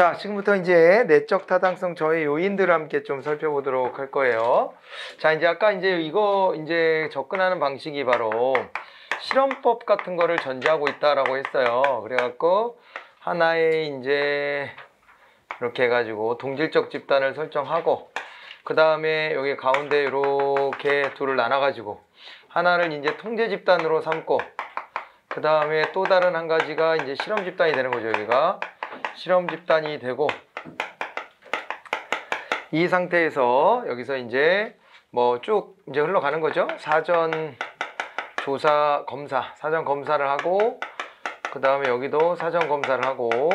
자, 지금부터 이제 내적 타당성 저의 요인들을 함께 좀 살펴보도록 할 거예요. 자, 이제 아까 이제 이거 이제 접근하는 방식이 바로 실험법 같은 거를 전제하고 있다라고 했어요. 그래갖고 하나의 이제 이렇게 해가지고 동질적 집단을 설정하고 그 다음에 여기 가운데 이렇게 둘을 나눠가지고 하나를 이제 통제 집단으로 삼고 그 다음에 또 다른 한 가지가 이제 실험 집단이 되는 거죠. 여기가 실험 집단이 되고 이 상태에서 여기서 이제 뭐 쭉 이제 흘러가는 거죠. 사전 조사 검사, 사전 검사를 하고 그 다음에 여기도 사전 검사를 하고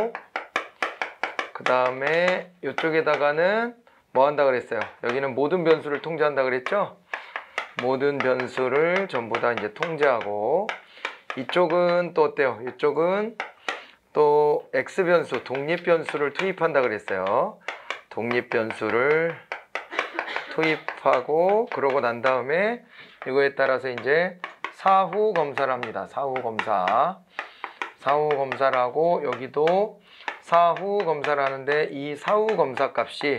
그 다음에 이쪽에다가는 뭐 한다 그랬어요? 여기는 모든 변수를 통제한다 그랬죠? 모든 변수를 전부 다 이제 통제하고 이쪽은 또 어때요? 이쪽은 또 x 변수, 독립 변수를 투입한다 그랬어요. 독립 변수를 투입하고 그러고 난 다음에 이거에 따라서 이제 사후 검사를 합니다. 사후 검사. 사후 검사를 하고 여기도 사후 검사를 하는데 이 사후 검사 값이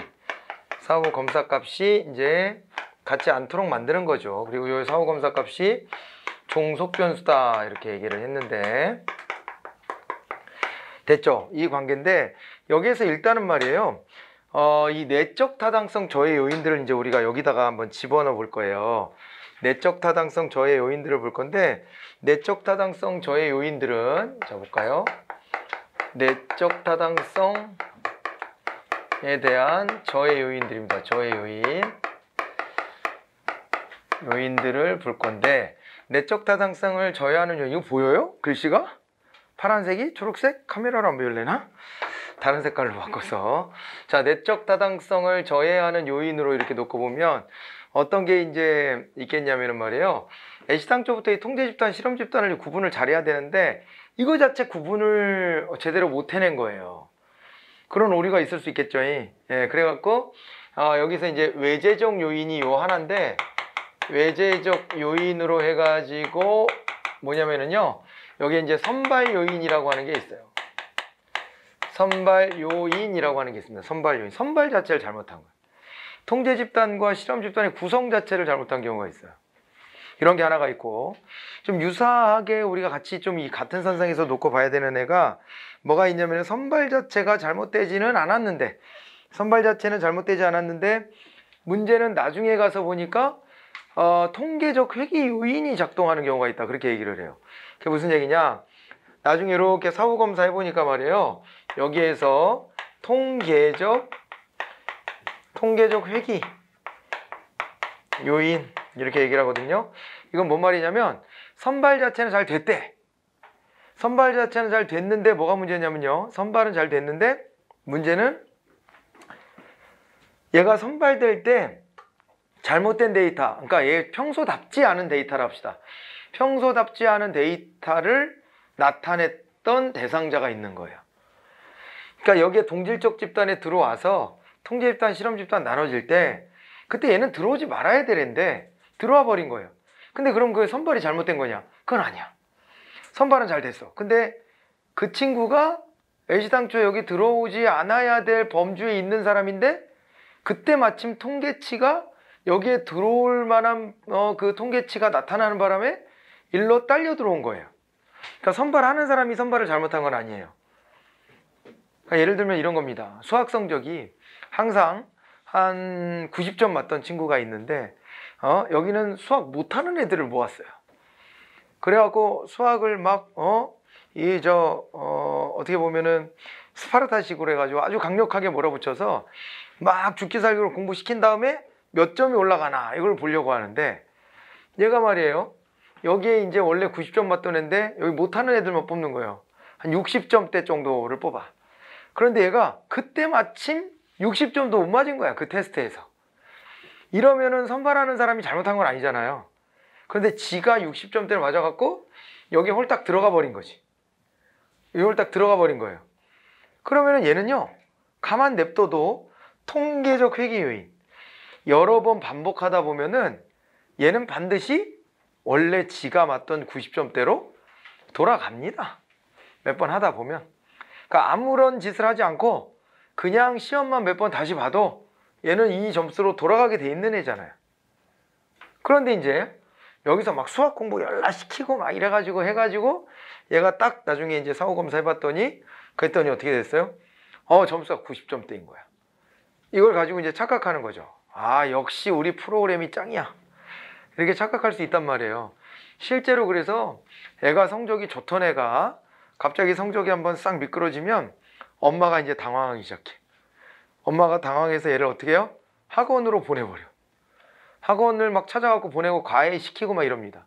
사후 검사 값이 이제 같지 않도록 만드는 거죠. 그리고 이 사후 검사 값이 종속 변수다 이렇게 얘기를 했는데 됐죠? 이 관계인데 여기에서 일단은 말이에요. 어, 이 내적 타당성 저의 요인들을 이제 우리가 여기다가 한번 집어넣어 볼 거예요. 내적 타당성 저의 요인들을 볼 건데 내적 타당성 저의 요인들은 자 볼까요? 내적 타당성에 대한 저의 요인들입니다. 저의 요인 요인들을 볼 건데 내적 타당성을 저해하는 요인 이거 보여요? 글씨가? 파란색이 초록색 카메라로 안 보일래나? 다른 색깔로 바꿔서. 자 내적 타당성을 저해하는 요인으로 이렇게 놓고 보면 어떤 게 이제 있겠냐면은 말이에요. 애시당초부터 이 통제 집단 실험 집단을 구분을 잘해야 되는데 이거 자체 구분을 제대로 못 해낸 거예요. 그런 오류가 있을 수 있겠죠 예, 그래갖고 어, 여기서 이제 외재적 요인이 요 하나인데 외재적 요인으로 해가지고 뭐냐면은요 여기에 이제 선발 요인이라고 하는 게 있어요. 선발 요인이라고 하는 게 있습니다. 선발 요인. 선발 자체를 잘못한 거예요. 통제 집단과 실험 집단의 구성 자체를 잘못한 경우가 있어요. 이런 게 하나가 있고 좀 유사하게 우리가 같이 좀 이 같은 선상에서 놓고 봐야 되는 애가 뭐가 있냐면 선발 자체가 잘못되지는 않았는데 선발 자체는 잘못되지 않았는데 문제는 나중에 가서 보니까 어, 통계적 회귀 요인이 작동하는 경우가 있다. 그렇게 얘기를 해요. 그게 무슨 얘기냐? 나중에 이렇게 사후 검사 해보니까 말이에요. 여기에서 통계적 통계적 회귀 요인 이렇게 얘기를 하거든요. 이건 뭔 말이냐면 선발 자체는 잘 됐대. 선발 자체는 잘 됐는데 뭐가 문제냐면요. 선발은 잘 됐는데 문제는 얘가 선발될 때 잘못된 데이터, 그러니까 얘 평소답지 않은 데이터라 합시다. 평소답지 않은 데이터를 나타냈던 대상자가 있는 거예요. 그러니까 여기에 동질적 집단에 들어와서 통제 집단, 실험 집단 나눠질 때 그때 얘는 들어오지 말아야 되는데 들어와 버린 거예요. 근데 그럼 그 선발이 잘못된 거냐? 그건 아니야. 선발은 잘 됐어. 근데 그 친구가 애시당초 여기 들어오지 않아야 될 범주에 있는 사람인데 그때 마침 통계치가 여기에 들어올 만한 어, 그 통계치가 나타나는 바람에 일로 딸려 들어온 거예요. 그러니까 선발하는 사람이 선발을 잘못한 건 아니에요. 그러니까 예를 들면 이런 겁니다. 수학 성적이 항상 한 90점 맞던 친구가 있는데 어, 여기는 수학 못하는 애들을 모았어요. 그래갖고 수학을 막 어, 이 저 어, 어떻게 보면은 스파르타식으로 해가지고 아주 강력하게 몰아붙여서 막 죽기 살기로 공부시킨 다음에 몇 점이 올라가나 이걸 보려고 하는데 얘가 말이에요. 여기에 이제 원래 90점 맞던 애인데 여기 못하는 애들만 뽑는 거예요. 한 60점대 정도를 뽑아. 그런데 얘가 그때 마침 60점도 못 맞은 거야. 그 테스트에서. 이러면은 선발하는 사람이 잘못한 건 아니잖아요. 그런데 지가 60점대를 맞아갖고 여기 홀딱 들어가 버린 거지. 여기 홀딱 들어가 버린 거예요. 그러면은 얘는요. 가만 냅둬도 통계적 회귀 요인. 여러 번 반복하다 보면은 얘는 반드시 원래 지가 맞던 90점대로 돌아갑니다. 몇 번 하다 보면. 그러니까 아무런 짓을 하지 않고 그냥 시험만 몇 번 다시 봐도 얘는 이 점수로 돌아가게 돼 있는 애잖아요. 그런데 이제 여기서 막 수학 공부 열라 시키고 막 이래가지고 해가지고 얘가 딱 나중에 이제 사후 검사 해봤더니 그랬더니 어떻게 됐어요? 어 점수가 90점대인 거야. 이걸 가지고 이제 착각하는 거죠. 아 역시 우리 프로그램이 짱이야. 이렇게 착각할 수 있단 말이에요. 실제로 그래서 애가 성적이 좋던 애가 갑자기 성적이 한번 싹 미끄러지면 엄마가 이제 당황하기 시작해. 엄마가 당황해서 얘를 어떻게 해요? 학원으로 보내버려. 학원을 막 찾아갖고 보내고 과외 시키고 막 이럽니다.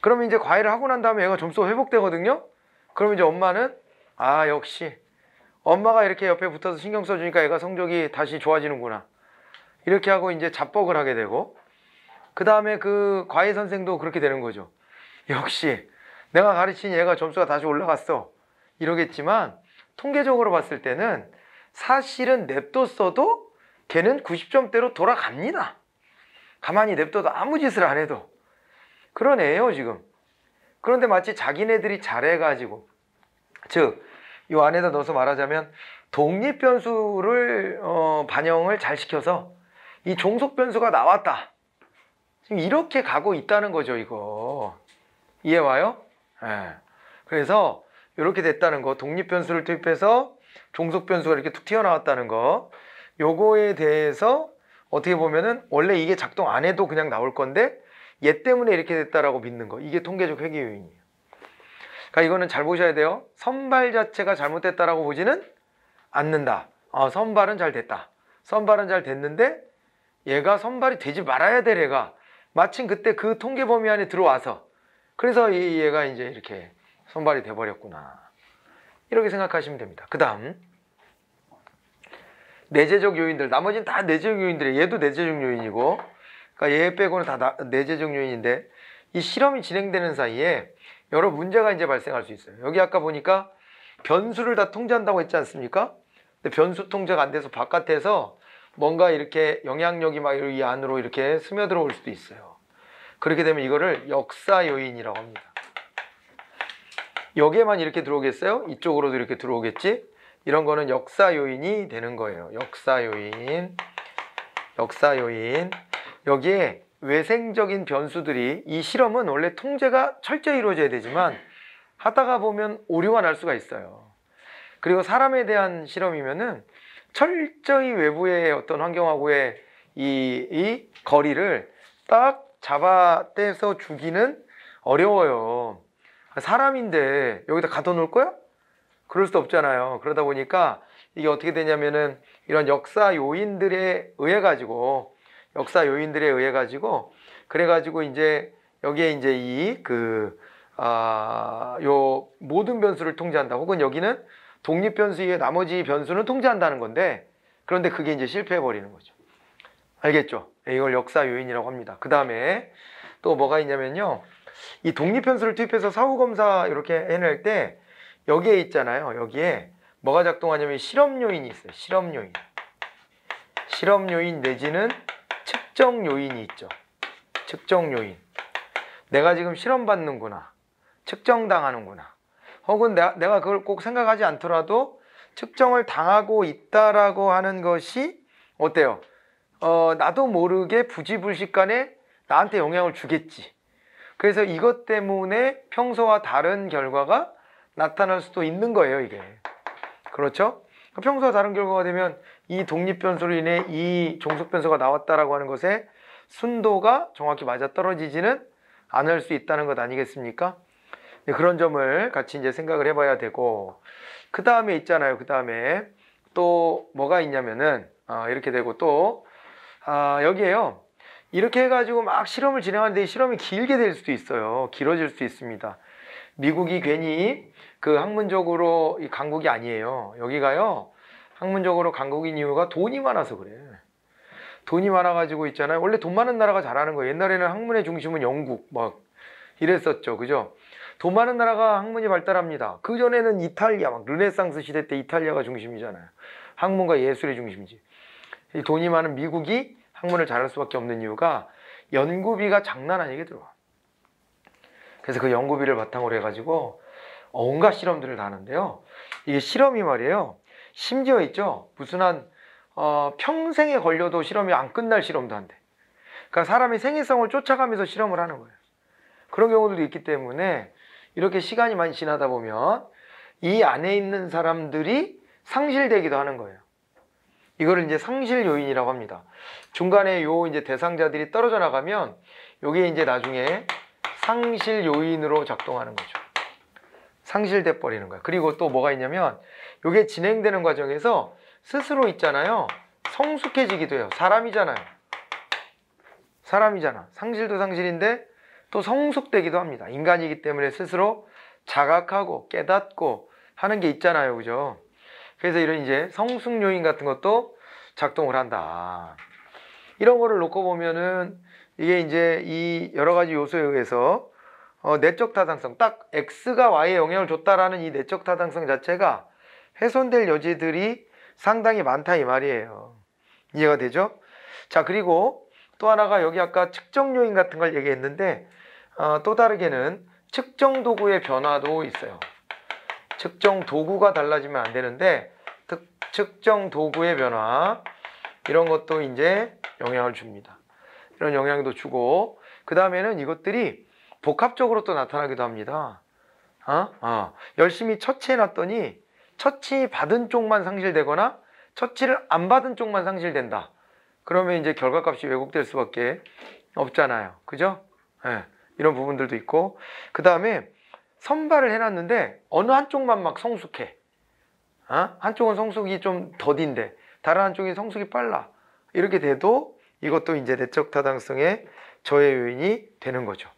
그러면 이제 과외를 하고 난 다음에 얘가 점수가 회복되거든요. 그러면 이제 엄마는 아 역시 엄마가 이렇게 옆에 붙어서 신경 써주니까 애가 성적이 다시 좋아지는구나. 이렇게 하고 이제 자뻑을 하게 되고 그 다음에 그 과외 선생도 그렇게 되는 거죠. 역시 내가 가르친 얘가 점수가 다시 올라갔어. 이러겠지만 통계적으로 봤을 때는 사실은 냅뒀어도 걔는 90점대로 돌아갑니다. 가만히 냅둬도 아무 짓을 안 해도. 그런 애예요, 지금. 그런데 마치 자기네들이 잘해가지고, 즉, 이 안에다 넣어서 말하자면, 독립 변수를, 어, 반영을 잘 시켜서 이 종속 변수가 나왔다. 지금 이렇게 가고 있다는 거죠, 이거. 이해 와요? 예. 그래서 이렇게 됐다는 거, 독립 변수를 투입해서 종속 변수가 이렇게 툭 튀어나왔다는 거, 요거에 대해서 어떻게 보면은 원래 이게 작동 안 해도 그냥 나올 건데 얘 때문에 이렇게 됐다라고 믿는 거. 이게 통계적 회귀 요인이에요. 그러니까 이거는 잘 보셔야 돼요. 선발 자체가 잘못됐다라고 보지는 않는다. 어, 선발은 잘 됐다. 선발은 잘 됐는데 얘가 선발이 되지 말아야 될 애가 마침 그때 그 통계 범위 안에 들어와서 그래서 이 얘가 이제 이렇게 선발이 돼버렸구나. 이렇게 생각하시면 됩니다. 그 다음 내재적 요인들 나머지는 다 내재적 요인들이에요. 얘도 내재적 요인이고 그러니까 얘 빼고는 다 나, 내재적 요인인데 이 실험이 진행되는 사이에 여러 문제가 이제 발생할 수 있어요. 여기 아까 보니까 변수를 다 통제한다고 했지 않습니까? 근데 변수 통제가 안 돼서 바깥에서 뭔가 이렇게 영향력이 막 이 안으로 이렇게 스며들어 올 수도 있어요. 그렇게 되면 이거를 역사 요인이라고 합니다. 여기에만 이렇게 들어오겠어요? 이쪽으로도 이렇게 들어오겠지? 이런 거는 역사 요인이 되는 거예요. 역사 요인. 역사 요인. 여기에 외생적인 변수들이 이 실험은 원래 통제가 철저히 이루어져야 되지만 하다가 보면 오류가 날 수가 있어요. 그리고 사람에 대한 실험이면은 철저히 외부의 어떤 환경하고의 이, 이 거리를 딱 잡아 떼서 주기는 어려워요. 사람인데 여기다 가둬놓을 거야? 그럴 수 없잖아요. 그러다 보니까 이게 어떻게 되냐면은 이런 역사 요인들에 의해 가지고 역사 요인들에 의해 가지고 그래 가지고 이제 여기에 이제 이 그 아, 요 모든 변수를 통제한다. 혹은 여기는 독립 변수 이외 나머지 변수는 통제한다는 건데 그런데 그게 이제 실패해 버리는 거죠. 알겠죠? 예, 이걸 역사 요인이라고 합니다. 그 다음에 또 뭐가 있냐면요. 이 독립 변수를 투입해서 사후 검사 이렇게 해낼 때 여기에 있잖아요. 여기에 뭐가 작동하냐면 실험 요인이 있어요. 실험 요인. 실험 요인 내지는 측정 요인이 있죠. 측정 요인. 내가 지금 실험 받는구나. 측정당하는구나. 혹은 내가, 내가 그걸 꼭 생각하지 않더라도 측정을 당하고 있다라고 하는 것이 어때요? 어, 나도 모르게 부지불식간에 나한테 영향을 주겠지. 그래서 이것 때문에 평소와 다른 결과가 나타날 수도 있는 거예요, 이게. 그렇죠? 평소와 다른 결과가 되면 이 독립 변수로 인해 이 종속 변수가 나왔다라고 하는 것에 순도가 정확히 맞아 떨어지지는 않을 수 있다는 것 아니겠습니까? 네, 그런 점을 같이 이제 생각을 해봐야 되고 그 다음에 있잖아요. 그 다음에 또 뭐가 있냐면은 어, 이렇게 되고 또 아, 여기에요. 이렇게 해가지고 막 실험을 진행하는데 실험이 길게 될 수도 있어요. 길어질 수 있습니다. 미국이 괜히 그 학문적으로 강국이 아니에요. 여기가요. 학문적으로 강국인 이유가 돈이 많아서 그래. 돈이 많아가지고 있잖아요. 원래 돈 많은 나라가 잘하는 거예요. 옛날에는 학문의 중심은 영국 막 이랬었죠. 그죠? 돈 많은 나라가 학문이 발달합니다. 그 전에는 이탈리아 막 르네상스 시대 때 이탈리아가 중심이잖아요. 학문과 예술의 중심이지. 이 돈이 많은 미국이 학문을 잘할 수밖에 없는 이유가 연구비가 장난 아니게 들어와. 그래서 그 연구비를 바탕으로 해가지고 온갖 실험들을 다 하는데요. 이게 실험이 말이에요. 심지어 있죠. 무슨 한 어, 평생에 걸려도 실험이 안 끝날 실험도 한대. 그러니까 사람이 생애성을 쫓아가면서 실험을 하는 거예요. 그런 경우들도 있기 때문에 이렇게 시간이 많이 지나다 보면 이 안에 있는 사람들이 상실되기도 하는 거예요. 이거를 이제 상실 요인이라고 합니다. 중간에 요 이제 대상자들이 떨어져 나가면 요게 이제 나중에 상실 요인으로 작동하는 거죠. 상실돼 버리는 거야. 그리고 또 뭐가 있냐면 요게 진행되는 과정에서 스스로 있잖아요. 성숙해지기도 해요. 사람이잖아요. 사람이잖아. 상실도 상실인데 또 성숙되기도 합니다. 인간이기 때문에 스스로 자각하고 깨닫고 하는 게 있잖아요. 그죠? 그래서 이런 이제 성숙 요인 같은 것도 작동을 한다. 이런 거를 놓고 보면은 이게 이제 이 여러 가지 요소에 의해서 어, 내적 타당성, 딱 X가 Y에 영향을 줬다라는 이 내적 타당성 자체가 훼손될 여지들이 상당히 많다 이 말이에요. 이해가 되죠? 자, 그리고 또 하나가 여기 아까 측정 요인 같은 걸 얘기했는데 어, 또 다르게는 측정 도구의 변화도 있어요. 측정 도구가 달라지면 안 되는데 특, 측정 도구의 변화 이런 것도 이제 영향을 줍니다. 이런 영향도 주고 그 다음에는 이것들이 복합적으로 또 나타나기도 합니다. 어? 어. 열심히 처치해 놨더니 처치 받은 쪽만 상실되거나 처치를 안 받은 쪽만 상실된다. 그러면 이제 결과값이 왜곡될 수밖에 없잖아요. 그죠? 네. 이런 부분들도 있고 그 다음에 선발을 해놨는데 어느 한쪽만 막 성숙해. 어? 한쪽은 성숙이 좀 더딘데 다른 한쪽이 성숙이 빨라. 이렇게 돼도 이것도 이제 내적 타당성의 저해 요인이 되는 거죠.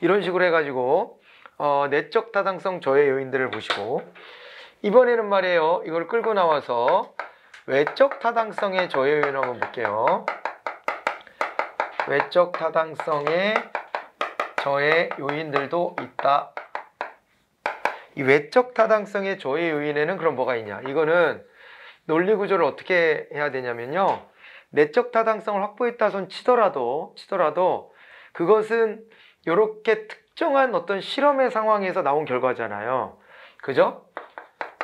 이런 식으로 해가지고 어, 내적 타당성 저해 요인들을 보시고 이번에는 말이에요. 이걸 끌고 나와서 외적 타당성의 저해 요인 한번 볼게요. 외적 타당성의 저해 요인들도 있다. 이 외적 타당성의 저해 요인에는 그럼 뭐가 있냐? 이거는 논리 구조를 어떻게 해야 되냐면요. 내적 타당성을 확보했다 손 치더라도 치더라도 그것은 이렇게 특정한 어떤 실험의 상황에서 나온 결과잖아요. 그죠?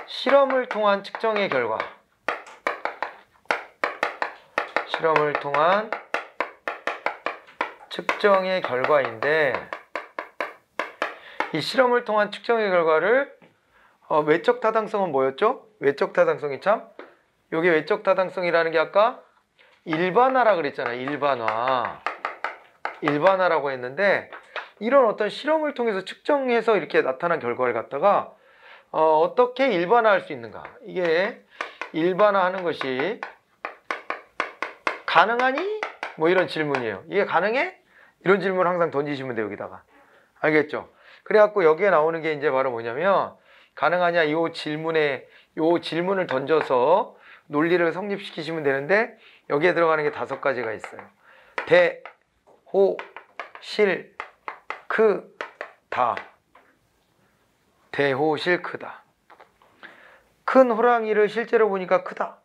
실험을 통한 측정의 결과. 실험을 통한 측정의 결과인데 이 실험을 통한 측정의 결과를 어, 외적 타당성은 뭐였죠? 외적 타당성이 참 요게 외적 타당성이라는 게 아까 일반화라 그랬잖아요. 일반화. 일반화라고 했는데 이런 어떤 실험을 통해서 측정해서 이렇게 나타난 결과를 갖다가 어, 떻게 일반화할 수 있는가? 이게 일반화하는 것이 가능하니? 뭐 이런 질문이에요. 이게 가능해? 이런 질문을 항상 던지시면 돼요, 여기다가. 알겠죠? 그래갖고 여기에 나오는 게 이제 바로 뭐냐면 가능하냐 이 질문에 이 질문을 던져서 논리를 성립시키시면 되는데 여기에 들어가는 게 다섯 가지가 있어요. 대, 호, 실, 크, 다. 대호, 실, 크다. 큰 호랑이를 실제로 보니까 크다.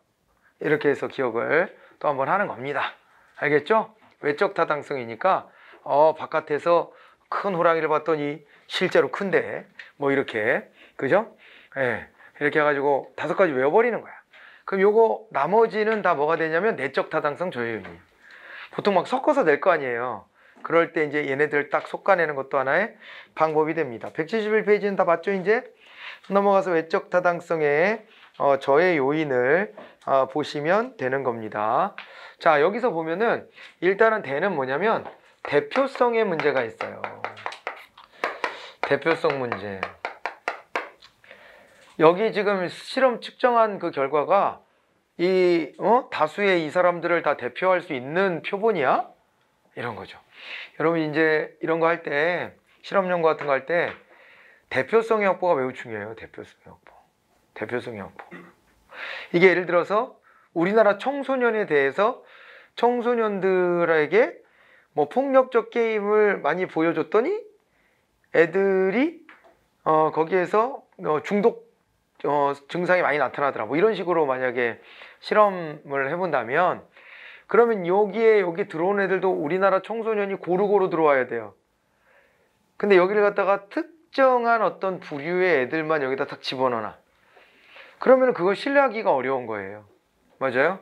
이렇게 해서 기억을 또 한번 하는 겁니다. 알겠죠? 외적 타당성이니까 어, 바깥에서 큰 호랑이를 봤더니 실제로 큰데 뭐 이렇게 그죠? 예. 이렇게 해가지고 다섯 가지 외워버리는 거야. 그럼 요거 나머지는 다 뭐가 되냐면 내적 타당성 조회윤이 보통 막 섞어서 낼 거 아니에요. 그럴 때 이제 얘네들 딱 솎아내는 것도 하나의 방법이 됩니다. 171페이지는 다 맞죠 이제? 넘어가서 외적 타당성의 어, 저의 요인을 어, 보시면 되는 겁니다. 자 여기서 보면은 일단은 대는 뭐냐면 대표성의 문제가 있어요. 대표성 문제. 여기 지금 실험 측정한 그 결과가 이 어? 다수의 이 사람들을 다 대표할 수 있는 표본이야? 이런 거죠. 여러분 이제 이런 거 할 때 실험 연구 같은 거 할 때 대표성의 확보가 매우 중요해요. 대표성의 확보. 대표성의 확보. 이게 예를 들어서 우리나라 청소년에 대해서 청소년들에게 뭐 폭력적 게임을 많이 보여줬더니 애들이 어 거기에서 어 중독 어 증상이 많이 나타나더라. 뭐 이런 식으로 만약에 실험을 해본다면 그러면 여기에 여기 들어온 애들도 우리나라 청소년이 고루고루 들어와야 돼요. 근데 여기를 갖다가 특정한 어떤 부류의 애들만 여기다 딱 집어넣어놔. 그러면 그걸 신뢰하기가 어려운 거예요. 맞아요?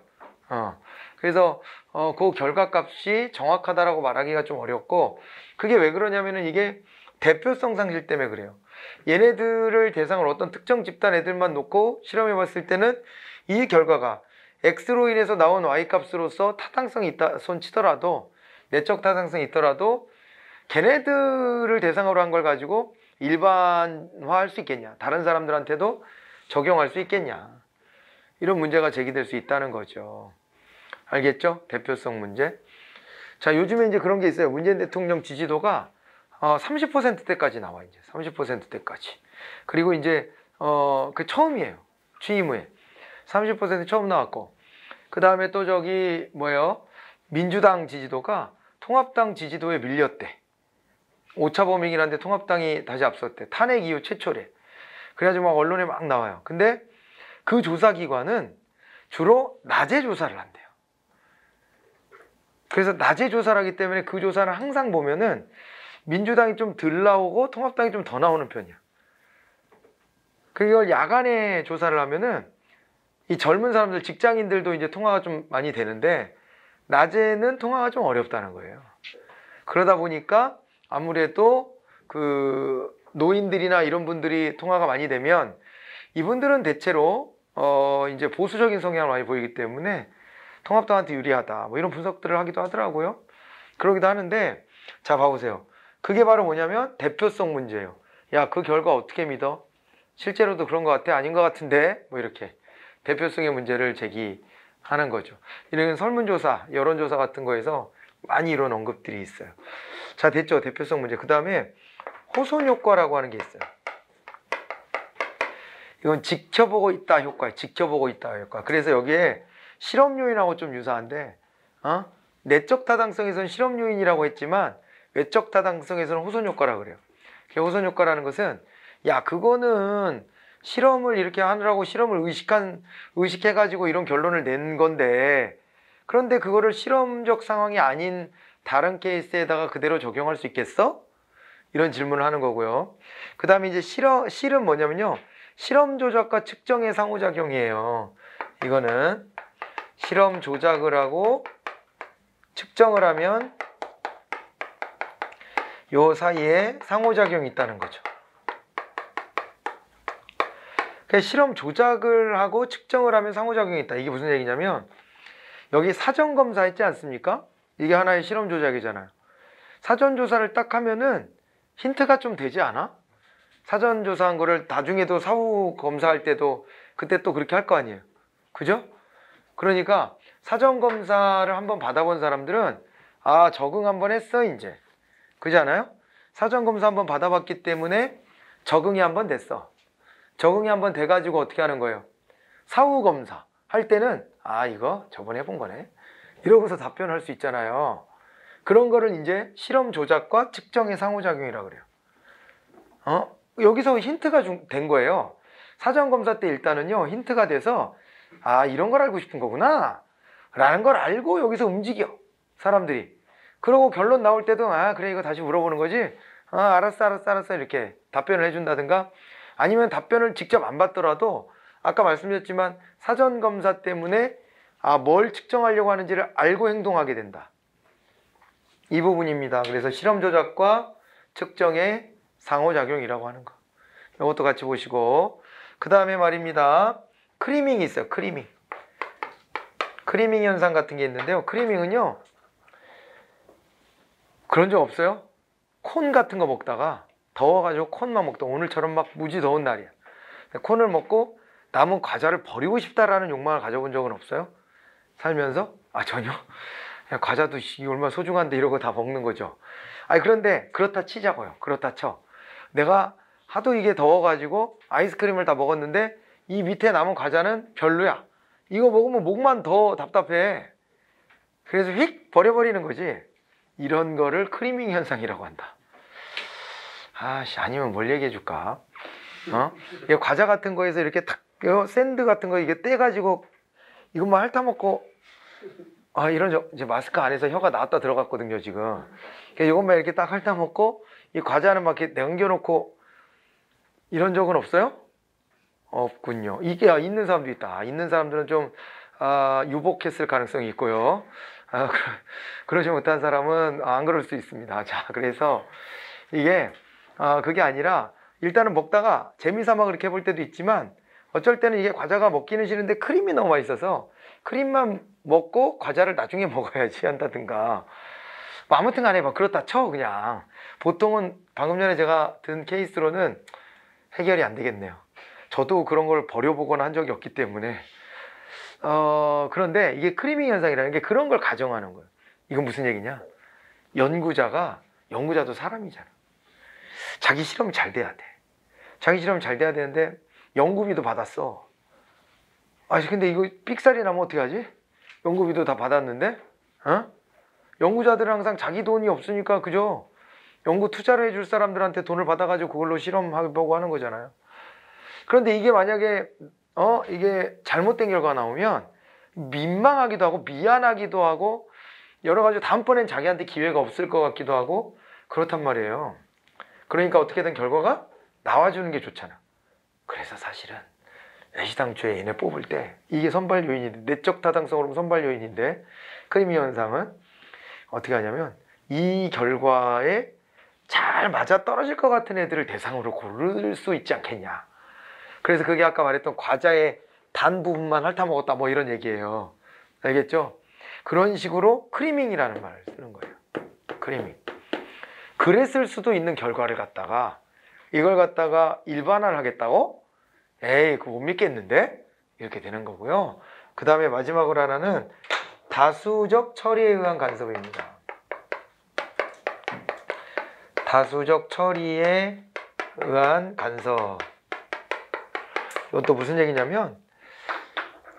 어. 그래서 어, 그 결과값이 정확하다라고 말하기가 좀 어렵고 그게 왜 그러냐면은 이게 대표성 상실 때문에 그래요. 얘네들을 대상으로 어떤 특정 집단 애들만 놓고 실험해 봤을 때는 이 결과가 X로 인해서 나온 Y 값으로서 타당성이 있다 손 치더라도 내적 타당성이 있더라도 걔네들을 대상으로 한 걸 가지고 일반화할 수 있겠냐 다른 사람들한테도 적용할 수 있겠냐 이런 문제가 제기될 수 있다는 거죠 알겠죠? 대표성 문제. 자 요즘에 이제 그런 게 있어요. 문재인 대통령 지지도가 어, 30%대까지 나와 이제. 30%대까지. 그리고 이제 어, 그 처음이에요. 취임 후에. 30% 처음 나왔고. 그 다음에 또 저기 뭐예요? 민주당 지지도가 통합당 지지도에 밀렸대. 5차 범위긴 한데 통합당이 다시 앞섰대. 탄핵 이후 최초래. 그래가지고 막 언론에 막 나와요. 근데 그 조사기관은 주로 낮에 조사를 한대요 그래서 낮에 조사를 하기 때문에 그 조사를 항상 보면은 민주당이 좀 덜 나오고 통합당이 좀 더 나오는 편이야 그걸 야간에 조사를 하면은 이 젊은 사람들 직장인들도 이제 통화가 좀 많이 되는데 낮에는 통화가 좀 어렵다는 거예요. 그러다 보니까 아무래도 그 노인들이나 이런 분들이 통화가 많이 되면 이분들은 대체로 어 이제 보수적인 성향을 많이 보이기 때문에 통합당한테 유리하다 뭐 이런 분석들을 하기도 하더라고요. 그러기도 하는데 자 봐보세요. 그게 바로 뭐냐면 대표성 문제예요. 야 그 결과 어떻게 믿어? 실제로도 그런 것 같아? 아닌 것 같은데? 뭐 이렇게 대표성의 문제를 제기하는 거죠. 이런 설문조사, 여론조사 같은 거에서 많이 이런 언급들이 있어요. 자, 됐죠. 대표성 문제. 그 다음에 호손 효과라고 하는 게 있어요. 이건 지켜보고 있다 효과, 지켜보고 있다 효과. 그래서 여기에 실험 요인하고 좀 유사한데, 어? 내적 타당성에서는 실험 요인이라고 했지만 외적 타당성에서는 호손 효과라 그래요. 호손 효과라는 것은 야 그거는 실험을 이렇게 하느라고 실험을 의식한 의식해 가지고 이런 결론을 낸 건데 그런데 그거를 실험적 상황이 아닌 다른 케이스에다가 그대로 적용할 수 있겠어? 이런 질문을 하는 거고요. 그 다음에 이제 실험, 실은 뭐냐면요. 실험 조작과 측정의 상호작용이에요. 이거는 실험 조작을 하고 측정을 하면 요 사이에 상호작용이 있다는 거죠. 실험 조작을 하고 측정을 하면 상호작용이 있다. 이게 무슨 얘기냐면 여기 사전 검사 했지 않습니까? 이게 하나의 실험 조작이잖아요. 사전 조사를 딱 하면은 힌트가 좀 되지 않아? 사전 조사한 거를 나중에도 사후 검사할 때도 그때 또 그렇게 할 거 아니에요. 그죠? 그러니까 사전 검사를 한번 받아본 사람들은 아 적응 한번 했어 이제 그잖아요. 사전 검사 한번 받아봤기 때문에 적응이 한번 됐어. 적응이 한번 돼가지고 어떻게 하는 거예요? 사후 검사 할 때는 아 이거 저번에 해본 거네 이러고서 답변할 수 있잖아요. 그런 거를 이제 실험 조작과 측정의 상호작용이라 그래요. 어? 여기서 힌트가 된 거예요. 사전 검사 때 일단은요 힌트가 돼서 아 이런 걸 알고 싶은 거구나 라는 걸 알고 여기서 움직여 사람들이 그러고 결론 나올 때도 아 그래 이거 다시 물어보는 거지 아 알았어 알았어 알았어 이렇게 답변을 해준다든가 아니면 답변을 직접 안 받더라도 아까 말씀드렸지만 사전 검사 때문에 아, 뭘 측정하려고 하는지를 알고 행동하게 된다. 이 부분입니다. 그래서 실험 조작과 측정의 상호작용이라고 하는 거. 이것도 같이 보시고 그 다음에 말입니다. 크리밍이 있어요. 크리밍. 크리밍 현상 같은 게 있는데요. 크리밍은요. 그런 적 없어요? 콘 같은 거 먹다가 더워가지고 콘만 먹다 오늘처럼 막 무지 더운 날이야. 콘을 먹고 남은 과자를 버리고 싶다라는 욕망을 가져본 적은 없어요? 살면서? 아 전혀. 야, 과자도 이 얼마나 소중한데 이러고 다 먹는 거죠. 아니 그런데 그렇다 치자고요. 그렇다 쳐. 내가 하도 이게 더워가지고 아이스크림을 다 먹었는데 이 밑에 남은 과자는 별로야. 이거 먹으면 목만 더 답답해. 그래서 휙 버려버리는 거지. 이런 거를 크리밍 현상이라고 한다. 아씨 아니면 뭘 얘기해 줄까? 어? 이 과자 같은 거에서 이렇게 탁 샌드 같은 거 이게 떼가지고 이것만 핥아 먹고 아 이런 저 이제 마스크 안에서 혀가 나왔다 들어갔거든요 지금. 그러니까 이것만 이렇게 딱 핥아 먹고 이 과자는 막 이렇게 남겨놓고 이런 적은 없어요? 없군요. 이게 아, 있는 사람도 있다. 아, 있는 사람들은 좀 아, 유복했을 가능성이 있고요. 아, 그러, 그러지 못한 사람은 안 그럴 수 있습니다. 자, 그래서 이게 아, 그게 아니라 일단은 먹다가 재미삼아 그렇게 해볼 때도 있지만 어쩔 때는 이게 과자가 먹기는 싫은데 크림이 너무 맛있어서 크림만 먹고 과자를 나중에 먹어야지 한다든가 뭐 아무튼 간에 막 그렇다 쳐 그냥 보통은 방금 전에 제가 든 케이스로는 해결이 안 되겠네요 저도 그런 걸 버려보거나 한 적이 없기 때문에 어 그런데 이게 크리밍 현상이라는 게 그런 걸 가정하는 거예요 이건 무슨 얘기냐 연구자가 연구자도 사람이잖아 자기 실험이 잘 돼야 돼 자기 실험이 잘 돼야 되는데 연구비도 받았어 아니 근데 이거 삑살이 나면 어떻게 하지? 연구비도 다 받았는데 어? 연구자들은 항상 자기 돈이 없으니까 그죠? 연구 투자를 해줄 사람들한테 돈을 받아가지고 그걸로 실험해보고 하는 거잖아요. 그런데 이게 만약에 어 이게 잘못된 결과가 나오면 민망하기도 하고 미안하기도 하고 여러 가지 다음번엔 자기한테 기회가 없을 것 같기도 하고 그렇단 말이에요. 그러니까 어떻게든 결과가 나와주는 게 좋잖아. 그래서 사실은 애시당초에 얘네 뽑을 때 이게 선발 요인인데 내적 타당성으로 선발 요인인데 크리미 현상은 어떻게 하냐면 이 결과에 잘 맞아 떨어질 것 같은 애들을 대상으로 고를 수 있지 않겠냐. 그래서 그게 아까 말했던 과자의 단 부분만 핥아 먹었다 뭐 이런 얘기예요. 알겠죠? 그런 식으로 크리밍이라는 말을 쓰는 거예요. 크리밍. 그랬을 수도 있는 결과를 갖다가 이걸 갖다가 일반화를 하겠다고? 에이, 그거 못 믿겠는데? 이렇게 되는 거고요. 그 다음에 마지막으로 하나는 다수적 처리에 의한 간섭입니다. 다수적 처리에 의한 간섭. 이건 또 무슨 얘기냐면,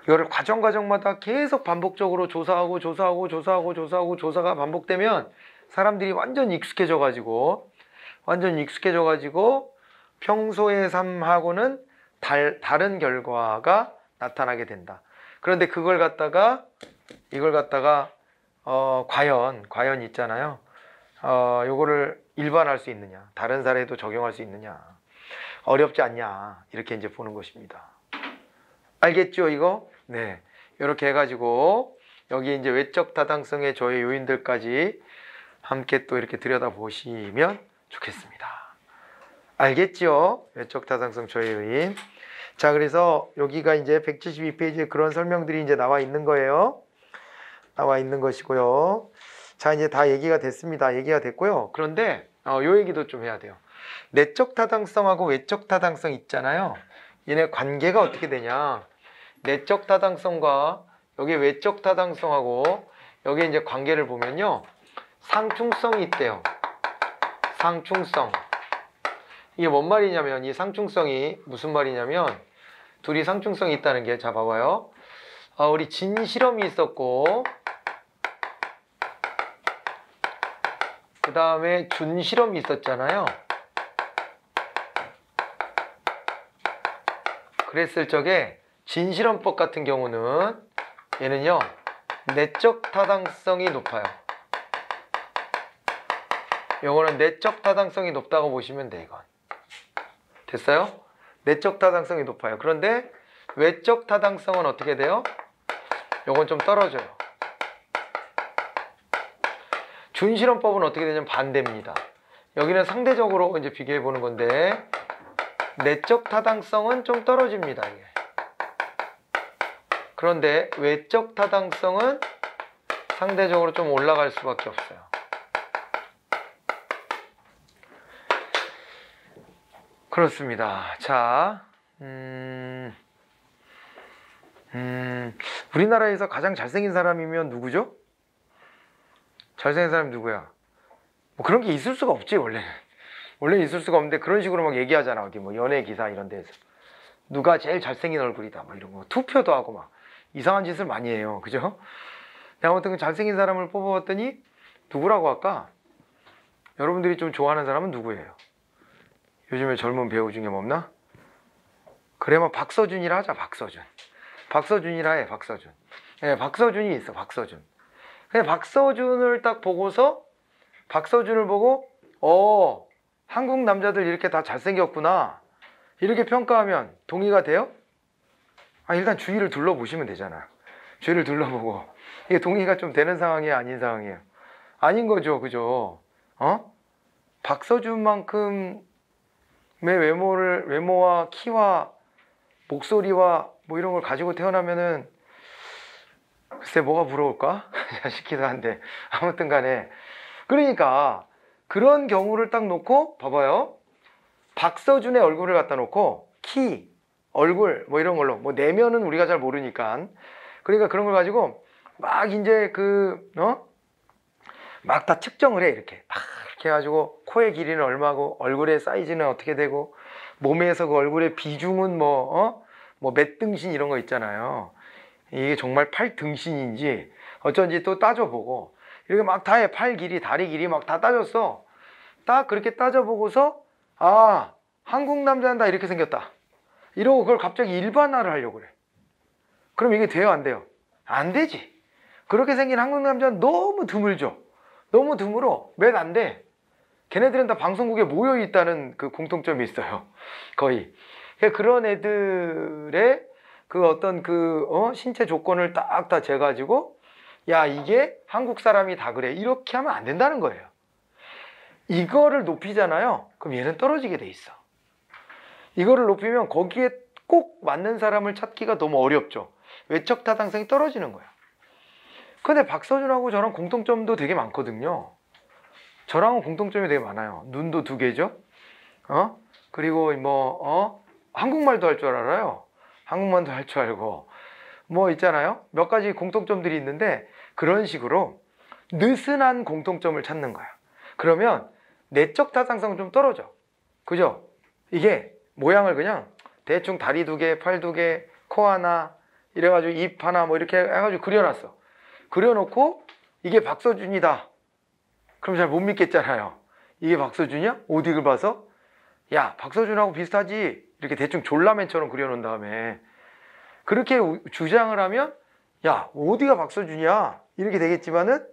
이거를 과정 과정마다 계속 반복적으로 조사하고 조사하고 조사하고 조사하고 조사가 반복되면 사람들이 완전 익숙해져 가지고 완전 익숙해져 가지고 평소의 삶하고는 달, 다른 결과가 나타나게 된다. 그런데 그걸 갖다가 이걸 갖다가 어, 과연 과연 있잖아요. 어, 요거를 일반할 수 있느냐, 다른 사례도 적용할 수 있느냐, 어렵지 않냐 이렇게 이제 보는 것입니다. 알겠죠, 이거? 네, 이렇게 해가지고 여기 이제 외적 타당성의 저의 요인들까지 함께 또 이렇게 들여다 보시면 좋겠습니다. 알겠죠? 외적 타당성 저의 요인. 자, 그래서 여기가 이제 172페이지에 그런 설명들이 이제 나와 있는 거예요. 나와 있는 것이고요. 자, 이제 다 얘기가 됐습니다. 얘기가 됐고요. 그런데 어, 요 얘기도 좀 해야 돼요. 내적 타당성하고 외적 타당성 있잖아요. 얘네 관계가 어떻게 되냐? 내적 타당성과 여기 외적 타당성하고 여기 이제 관계를 보면요. 상충성이 있대요. 상충성. 이게 뭔 말이냐면 이 상충성이 무슨 말이냐면 둘이 상충성이 있다는 게 자 봐봐요. 아, 우리 진실험이 있었고 그 다음에 준실험이 있었잖아요. 그랬을 적에 진실험법 같은 경우는 얘는요 내적 타당성이 높아요. 요거는 내적 타당성이 높다고 보시면 돼 이건. 됐어요? 내적 타당성이 높아요. 그런데 외적 타당성은 어떻게 돼요? 요건 좀 떨어져요. 준실험법은 어떻게 되냐면 반대입니다. 여기는 상대적으로 이제 비교해 보는 건데 내적 타당성은 좀 떨어집니다. 이게. 그런데 외적 타당성은 상대적으로 좀 올라갈 수밖에 없어요. 그렇습니다. 자, 음, 음, 우리나라에서 가장 잘생긴 사람이면 누구죠? 잘생긴 사람이 누구야? 뭐 그런 게 있을 수가 없지 원래는. 원래는 있을 수가 없는데 그런 식으로 막 얘기하잖아. 어디 뭐 연예 기사 이런 데서. 누가 제일 잘생긴 얼굴이다. 막 이런 거. 투표도 하고 막. 이상한 짓을 많이 해요. 그죠? 아무튼 그 잘생긴 사람을 뽑아봤더니 누구라고 할까? 여러분들이 좀 좋아하는 사람은 누구예요? 요즘에 젊은 배우 중에 뭐 없나? 그래만 박서준이라 하자 박서준. 박서준이라 해 박서준. 예, 박서준이 있어 박서준. 근데 박서준을 딱 보고서 박서준을 보고 어 한국 남자들 이렇게 다 잘생겼구나 이렇게 평가하면 동의가 돼요? 아, 일단 주위를 둘러보시면 되잖아. 주위를 둘러보고. 이게 동의가 좀 되는 상황이에요? 아닌 상황이에요? 아닌 거죠. 그죠? 어? 박서준만큼의 외모를, 외모와 키와 목소리와 뭐 이런 걸 가지고 태어나면은 글쎄 뭐가 부러울까 싶기도 한데 아무튼 간에 그러니까 그런 경우를 딱 놓고 봐봐요 박서준의 얼굴을 갖다 놓고 키 얼굴 뭐 이런 걸로 뭐 내면은 우리가 잘 모르니까 그러니까 그런 걸 가지고 막 이제 그 어? 막 다 측정을 해 이렇게 막 이렇게 해가지고 코의 길이는 얼마고 얼굴의 사이즈는 어떻게 되고 몸에서 그 얼굴의 비중은 뭐 어? 뭐몇 등신 이런 거 있잖아요. 이게 정말 팔 등신인지 어쩐지 또 따져보고 이렇게 막다 해. 팔 길이, 다리 길이 막 다 따졌어. 딱 그렇게 따져보고서 아 한국 남자는 다 이렇게 생겼다. 이러고 그걸 갑자기 일반화를 하려고 그래. 그럼 이게 돼요, 안 돼요? 안 되지. 그렇게 생긴 한국 남자는 너무 드물죠. 너무 드물어. 몇안 돼. 걔네들은 다 방송국에 모여 있다는 그 공통점이 있어요. 거의. 그러니까 그런 애들의 그 어떤 그 어? 신체 조건을 딱 다 재가지고 야 이게 한국 사람이 다 그래 이렇게 하면 안 된다는 거예요. 이거를 높이잖아요. 그럼 얘는 떨어지게 돼 있어. 이거를 높이면 거기에 꼭 맞는 사람을 찾기가 너무 어렵죠. 외적 타당성이 떨어지는 거야. 근데 박서준하고 저랑 공통점도 되게 많거든요. 저랑은 공통점이 되게 많아요. 눈도 두 개죠. 어? 그리고 뭐 어? 한국말도 할 줄 알아요. 한국말도 할 줄 알고 뭐 있잖아요. 몇 가지 공통점들이 있는데 그런 식으로 느슨한 공통점을 찾는 거야. 그러면 내적 타당성은 좀 떨어져. 그죠? 이게 모양을 그냥 대충 다리 두 개, 팔 두 개, 코 하나 이래가지고 입 하나 뭐 이렇게 해가지고 그려놨어. 그려놓고 이게 박서준이다. 그럼 잘 못 믿겠잖아요. 이게 박서준이야? 어디를 봐서? 야, 박서준하고 비슷하지? 이렇게 대충 졸라맨처럼 그려놓은 다음에 그렇게 주장을 하면 야, 어디가 박서준이야? 이렇게 되겠지만은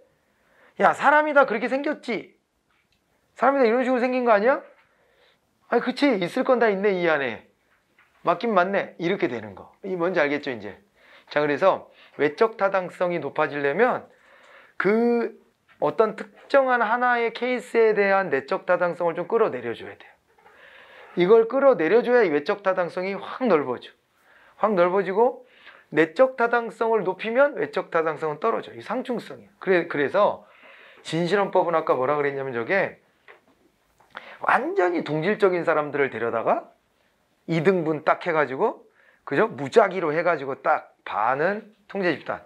야, 사람이 다 그렇게 생겼지. 사람이 다 이런 식으로 생긴 거 아니야? 아니, 그치. 있을 건 다 있네, 이 안에. 맞긴 맞네. 이렇게 되는 거. 이 뭔지 알겠죠, 이제? 자, 그래서 외적 타당성이 높아지려면 그 어떤 특정한 하나의 케이스에 대한 내적 타당성을 좀 끌어내려줘야 돼요. 이걸 끌어내려줘야 외적 타당성이 확 넓어져. 확 넓어지고 내적 타당성을 높이면 외적 타당성은 떨어져. 이 상충성이야. 그래, 그래서 진실헌법은 아까 뭐라 그랬냐면 저게 완전히 동질적인 사람들을 데려다가 2등분 딱 해가지고 그죠? 무작위로 해가지고 딱 반은 통제 집단,